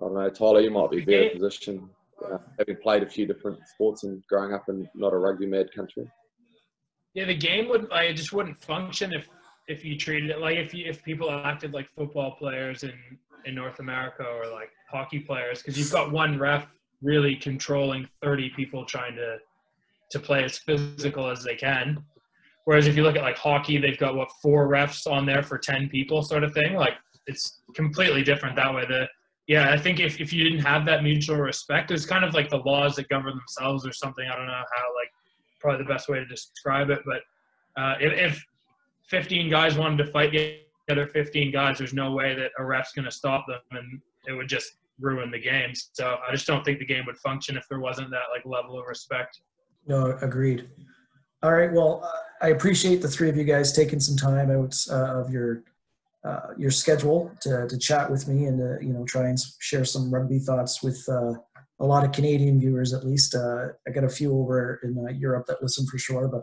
I don't know, Tyler, you might be better Yeah. positioned, uh, having played a few different sports and growing up in not a rugby mad country. Yeah, the game would like it just wouldn't function if if you treated it like if you, if people acted like football players in in North America or like hockey players because you've got one ref really controlling 30 people trying to to play as physical as they can. Whereas if you look at like hockey, they've got what four refs on there for 10 people, sort of thing. Like it's completely different that way. The yeah, I think if, if you didn't have that mutual respect, it's kind of like the laws that govern themselves or something. I don't know how like probably the best way to describe it, but uh, if, if 15 guys wanted to fight the other 15 guys, there's no way that a ref's going to stop them, and it would just ruin the game. So I just don't think the game would function if there wasn't that like level of respect. No, agreed. All right. Well, uh, I appreciate the three of you guys taking some time out uh, of your uh, your schedule to, to chat with me and to, you know try and share some rugby thoughts with uh, a lot of Canadian viewers at least. Uh, I got a few over in uh, Europe that listen for sure, but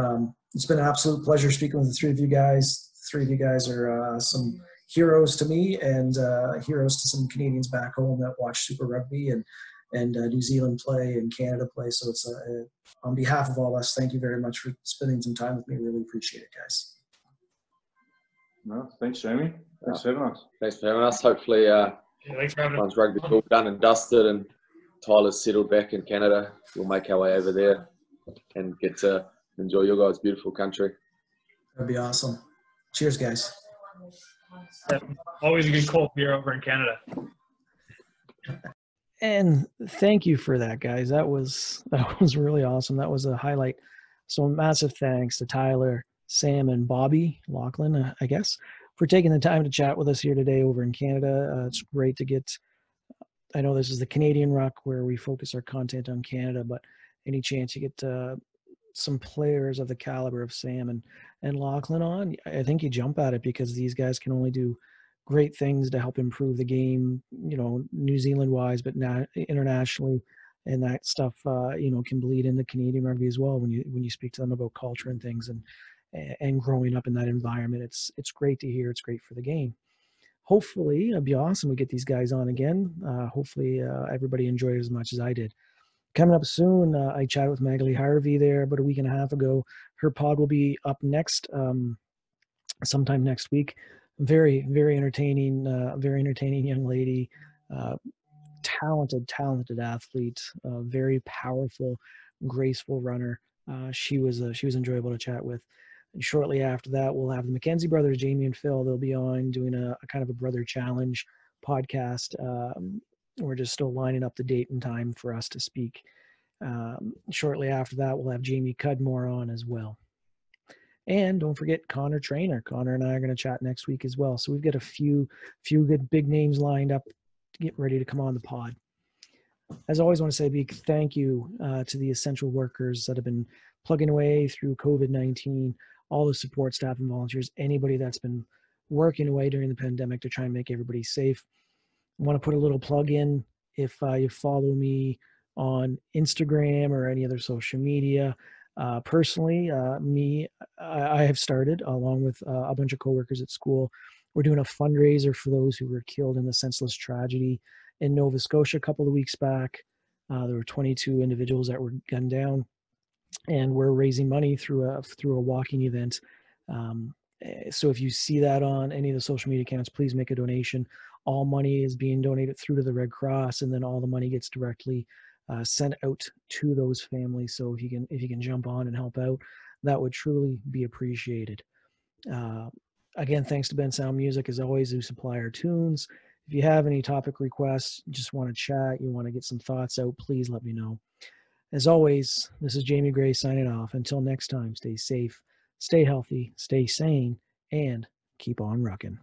um, it's been an absolute pleasure speaking with the three of you guys. three of you guys are some heroes to me and heroes to some Canadians back home that watch Super Rugby and and uh, New Zealand play and Canada play. So it's on behalf of all of us, thank you very much for spending some time with me. Really appreciate it, guys. No, thanks, Jamie. Thanks for having us. Thanks for having us. Hopefully, uh, Yeah, thanks for having once rugby's all done and dusted and Tyler's settled back in Canada, we'll make our way over there and get to enjoy your guys' beautiful country. That'd be awesome. Cheers, guys. Yeah, always a good cold beer over in Canada. And thank you for that, guys. That was that was really awesome. That was a highlight. So massive thanks to Tyler, Sam, and Bobby Lachlan, uh, I guess, for taking the time to chat with us here today over in Canada. Uh, it's great to get. I know this is the Canadian Ruck where we focus our content on Canada, but any chance you get uh, some players of the caliber of Sam and and Lachlan on, I think you jump at it because these guys can only do great things to help improve the game, you know, New Zealand wise, but not internationally. And that stuff, uh, you know, can bleed into Canadian rugby as well when you when you speak to them about culture and things and and growing up in that environment. It's it's great to hear. It's great for the game. Hopefully, it'd be awesome to get these guys on again. Uh, hopefully, uh, everybody enjoyed it as much as I did. Coming up soon, uh, I chatted with Magali Harvey there about a week and a half ago. Her pod will be up next, um, sometime next week very very entertaining uh, very entertaining young lady uh, talented talented athlete very powerful graceful runner uh, she was she was enjoyable to chat with and shortly after that we'll have the mckenzie brothers jamie and phil they'll be on doing a, a kind of a brother challenge podcast um, we're just still lining up the date and time for us to speak um, shortly after that we'll have jamie cudmore on as well and don't forget Conor Trainor. Conor and I are going to chat next week as well. So we've got a few few good big names lined up to get ready to come on the pod. As always, I want to say a big thank you uh, to the essential workers that have been plugging away through COVID 19, all the support staff and volunteers, anybody that's been working away during the pandemic to try and make everybody safe. I want to put a little plug in if uh, you follow me on Instagram or any other social media. Uh, personally, uh, me, I, I, have started along with uh, a bunch of coworkers at school. We're doing a fundraiser for those who were killed in the senseless tragedy in Nova Scotia a couple of weeks back. Uh, there were 22 individuals that were gunned down, and we're raising money through a through a walking event. Um, eh, so if you see that on any of the social media accounts, please make a donation. All money is being donated through to the Red Cross, and then all the money gets directly uh, sent out to those families. So if you can if you can jump on and help out, that would truly be appreciated. Uh, again, thanks to Bensound Music as always who supply our tunes. If you have any topic requests, just want to chat, you want to get some thoughts out, please let me know. As always, this is Jamie Gray signing off. Until next time, stay safe, stay healthy, stay sane, and keep on rucking.